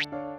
you